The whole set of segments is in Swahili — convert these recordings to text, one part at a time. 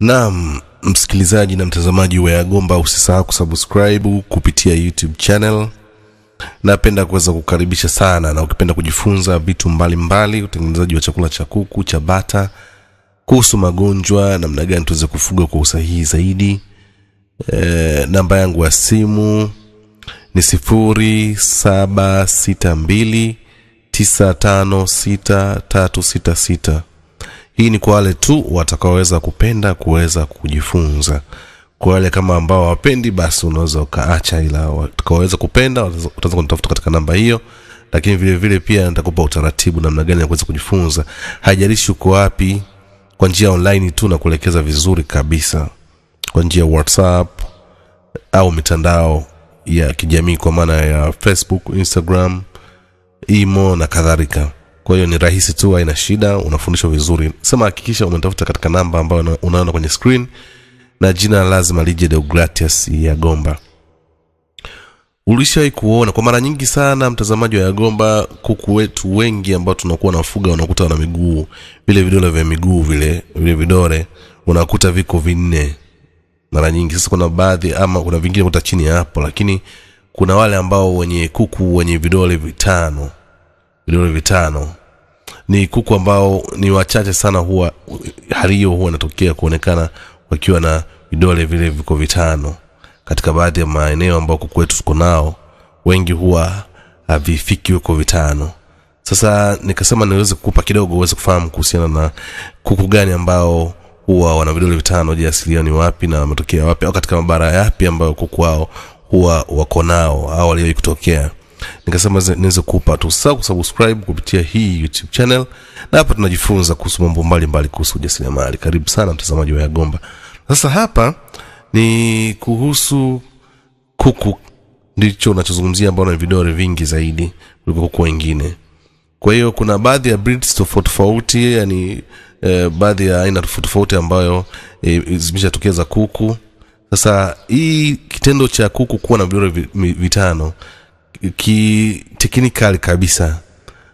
naam msikilizaji na mtazamaji wa yagomba usisahau kusubscribe kupitia youtube channel. Napenda kuweza kukaribisha sana na ukipenda kujifunza vitu mbalimbali utengenezaji wa chakula cha kuku cha bata kuhusu magonjwa namna gani tuweze kufuga kwa usahihi zaidi. E, namba yangu ya simu ni sifuri saba sita mbili tisa tano sita tatu sita sita hii ni kwa wale tu watakaoweza kupenda kuweza kujifunza. Kwa wale kama ambao wapendi basi unaweza ukaacha ila watakaoweza kupenda utaweza kunitafuta katika namba hiyo. Lakini vile vile pia nitakupa utaratibu namna gani ya kuweza kujifunza. Haijalishi uko wapi kwa njia online tu na kuelekeza vizuri kabisa. Kwa njia whatsapp au mitandao ya kijamii kwa maana ya facebook instagram imo na kadhalika kwa hiyo ni rahisi tu haina shida unafundishwa vizuri. Sema hakikisha umetafuta katika namba ambayo unaona kwenye screen na jina lazima lije deogratias ya gomba ulishawai kuona kwa mara nyingi sana mtazamaji wa yagomba kuku wetu wengi ambao tunakuwa nafuga unakuta wana miguu. Vile vidole vya miguu vile vile vidole unakuta viko vinne mara nyingi. Sasa kuna baadhi ama kuna vingine kuta chini hapo lakini kuna wale ambao wenye kuku wenye vidole vitano vidole vitano ni kuku ambao ni wachache sana huwa hali hiyo huwa inatokea kuonekana wakiwa na vidole vile viko vitano. Katika baadhi ya maeneo ambayo kuku wetu tuko nao wengi huwa havifiki huko vitano. Sasa nikasema niweze kukupa kidogo uweze kufahamu kuhusiana na kuku gani ambao huwa wana vidole vitano je asili ni wapi na wametokea wapi au katika mabara yapi ambayo kuku wao huwa wako nao au waliwahi kutokea nikasema niweze kupa tu. Usisahau kusubscribe kupitia hii youtube channel. Na hapa tunajifunza kuhusu mambo mbalimbali kuhusu ujasiriamali. Karibu sana mtazamaji wa yagomba. Sasa hapa ni kuhusu kuku. Ndicho unachozungumzia ambao na vidore vingi zaidi kuliko kuku wengine. Kwa hiyo kuna baadhi ya breeds tofauti tofauti yani eh, baadhi ya aina tofauti tofauti ambayo eh, zimeshatokeza kuku. Sasa hii kitendo cha kuku kuwa na vidole vi- mi- vitano kiteknikali kabisa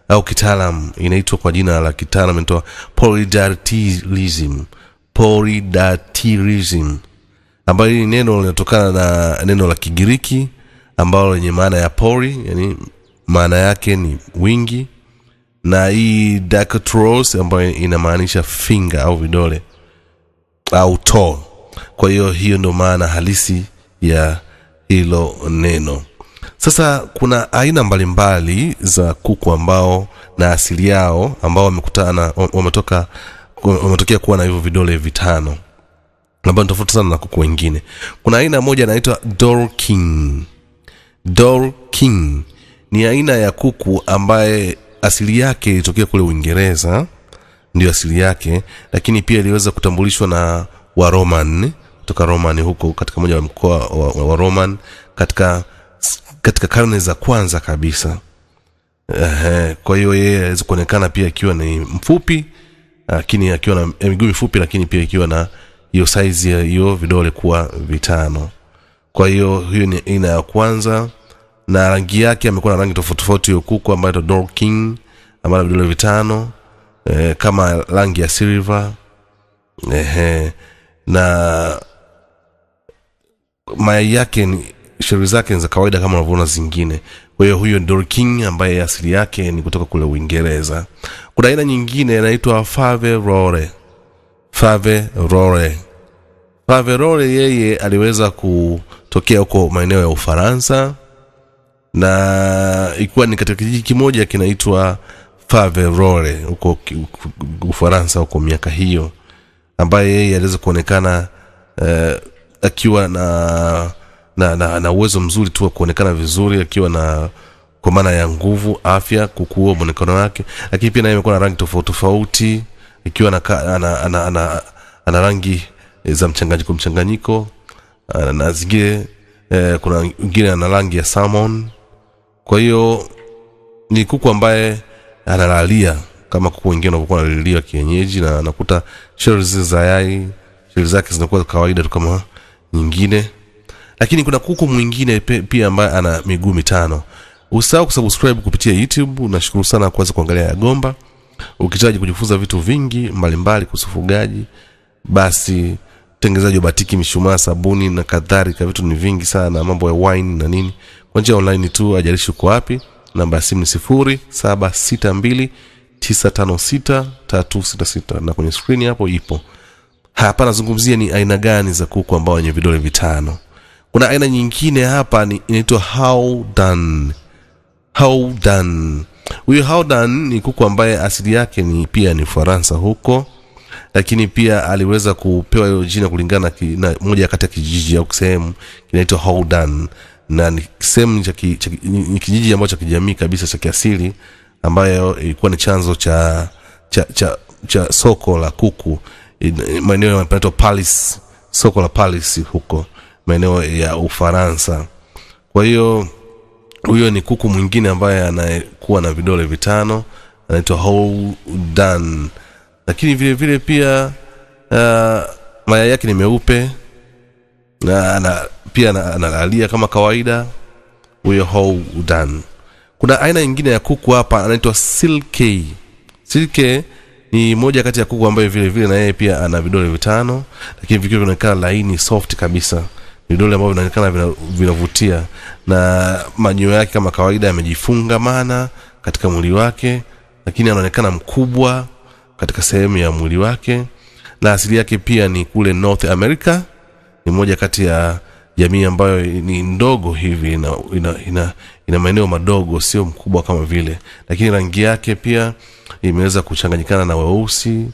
au kitaalam inaitwa kwa jina la kitaalam inaitwa polydactylism polydactylism ambayo hili neno linatokana na neno la kigiriki ambalo lenye maana ya pori yani maana yake ni wingi. Na hii dactylos ambayo inamaanisha finger au vidole au toe. Kwa hiyo hiyo ndo maana halisi ya hilo neno sasa kuna aina mbalimbali za kuku ambao na asili yao ambao wamekutana wametoka wametokea kuwa na hivyo vidole vitano. Ambayo ni tofauti sana na kuku wengine. Kuna aina moja inaitwa dorking dorking ni aina ya kuku ambaye asili yake ilitokea kule uingereza ndio asili yake lakini pia iliweza kutambulishwa na waroman kutoka roman huko katika moja wa mkoa wa, wa, wa roman katika katika karne za kwanza kabisa. Ehe, kwa hiyo yeye awezi kuonekana pia akiwa ni mfupi lakini akiwa na miguu mifupi lakini pia ikiwa na hiyo saizi ya hiyo vidole kuwa vitano. Kwa hiyo hiyo ni aina ya kwanza na rangi yake amekuwa na rangi tofauti tofauti hiyo kuku ambayo inaitwa king ambayo vidole vitano eh, kama rangi ya silver. Ehe, na mayai yake ni sheri zake ni za kawaida kama unavyoona zingine. Kwa hiyo huyo dorking ambaye asili yake ni kutoka kule uingereza. Kuna aina nyingine inaitwa faverore faverore faverore yeye aliweza kutokea huko maeneo ya ufaransa na ikiwa ni katika kijiji kimoja kinaitwa faverore huko ufaransa huko miaka hiyo ambaye yeye aliweza kuonekana eh, akiwa na na, na na uwezo mzuri tu wa kuonekana vizuri akiwa na kwa maana ya nguvu afya kukua mwonekano wake. Lakini pia naye imekuwa na rangi tofauti tofauti ikiwa na, ka- ana, ana, ana, ana rangi za mchanganyiko mchanganyiko. Na zingine eh, kuna wengine ana rangi ya salmon. Kwa hiyo ni kuku ambaye analalia kama kuku wengine wanavyokuwa wanalilia kienyeji na anakuta shell za yai shell zake zinakuwa kawaida tu kama nyingine lakini kuna kuku mwingine pia ambaye ana miguu mitano. Usahau kusubscribe kupitia youtube. Nashukuru sana kuweza kuangalia yagomba ukihitaji kujifunza vitu vingi mbalimbali kuhusu ufugaji basi utengenezaji wa batiki mishumaa sabuni na kadhalika. Vitu ni vingi sana mambo ya wine na nini. Kwa njia online tu ajarishi uko wapi. Namba ya simu ni sifuri saba sita mbili tisa tano sita tatu sita sita. Na kwenye skrini hapo ipo. Hapa nazungumzia ni aina gani za kuku ambao wenye vidole vitano kuna aina nyingine hapa ni inaitwa howdan howdan huyu howdan ni kuku ambaye asili yake ni pia ni ufaransa huko lakini pia aliweza kupewa hiyo jina kulingana na, moja kati ya kijiji au sehemu kinaitwa howdan na ni sehemu ni kijiji ambacho cha kijamii kabisa cha kiasili ambayo ilikuwa ni chanzo cha cha, cha, cha soko la kuku. Maeneo yanaitwa palace soko la palace huko maeneo ya Ufaransa. Kwa hiyo huyo ni kuku mwingine ambaye anayekuwa na vidole vitano anaitwa Houdan, lakini vile vile pia uh, mayai yake ni meupe na ana, pia ana- analalia kama kawaida huyo Houdan. Kuna aina nyingine ya kuku hapa anaitwa Silkei. Silke ni moja kati ya kuku ambayo vile vile na yeye pia ana vidole vitano, lakini vikiwa vinaonekana laini soft kabisa, vidole ambavyo vinaonekana vina- vinavutia, na manyoya yake kama kawaida yamejifungamana katika mwili wake, lakini anaonekana mkubwa katika sehemu ya mwili wake, na asili yake pia ni kule North America. Ni moja kati ya jamii ambayo ni ndogo hivi ina, ina, ina, ina maeneo madogo sio mkubwa kama vile. Lakini rangi yake pia imeweza kuchanganyikana na weusi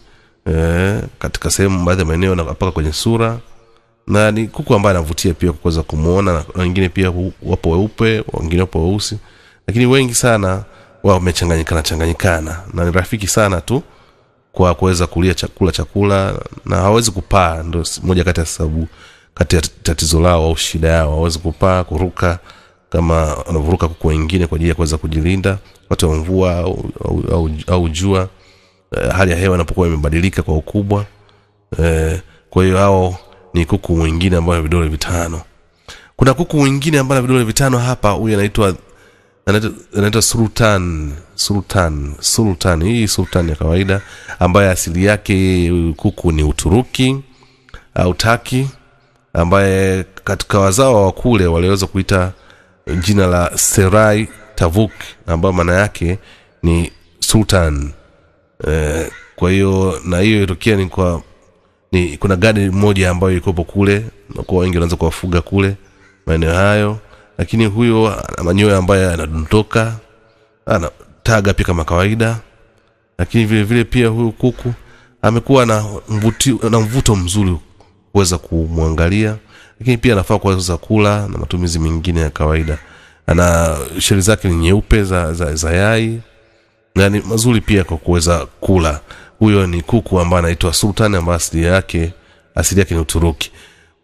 eh, katika sehemu baadhi ya maeneo na mpaka kwenye sura na ni kuku ambaye anavutia pia kuweza kumwona na wengine pia wapo weupe wengine wapo weusi. Lakini wengi sana wamechanganyikana changanyikana. Na ni rafiki sana tu kwa kuweza kulia chakula chakula na hawezi kupaa. Ndo moja kati ya sababu kati ya tatizo lao au shida yao. Hawezi kupaa kuruka kama wanavuruka kuku wengine kwa ajili ya kuweza kujilinda. Wakati wa mvua au, au, au, au jua eh, hali ya hewa inapokuwa imebadilika kwa ukubwa eh, kwa hiyo hao ni kuku mwingine ambaye vidole vitano. Kuna kuku mwingine ambaye ana vidole vitano hapa huyu anaitwa anaitwa sultan sultan sultan hii sultan ya kawaida ambaye asili yake kuku ni uturuki au taki ambaye katika wazao wa kule waliweza kuita jina la serai tavuk ambayo maana yake ni sultan. Eh, kwa hiyo na hiyo ilitokea ni kwa ni kuna gadi moja ambayo ilikuwepo kule na kwa wengi wanaanza kuwafuga kule maeneo hayo. Lakini huyo manyoya ambayo yanadondoka ana taga pia kama kawaida. Lakini vile vile pia huyu kuku amekuwa na, mvuti, na mvuto mzuri kuweza kumwangalia. Lakini pia anafaa kuweza kula na matumizi mengine ya kawaida. Ana sheri zake ni nyeupe za, za, za yai na ni mazuri pia kwa kuweza kula. Huyo ni kuku ambaye anaitwa sultan ambaye asili yake asili yake ni uturuki.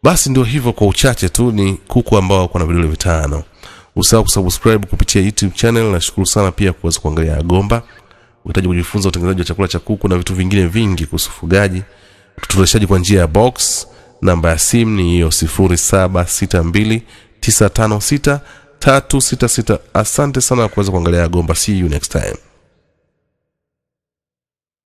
Basi ndio hivyo kwa uchache tu ni kuku ambao wako na vidole vitano. Usahau kusubscribe kupitia youtube channel. Nashukuru sana pia kuweza kuangalia agomba uhitaji kujifunza utengenezaji wa chakula cha kuku na vitu vingine vingi kuhusu ufugaji tutureshaji kwa njia ya box. Namba ya simu ni hiyo 0762956366 asante sana kuweza kuangalia agomba see you next time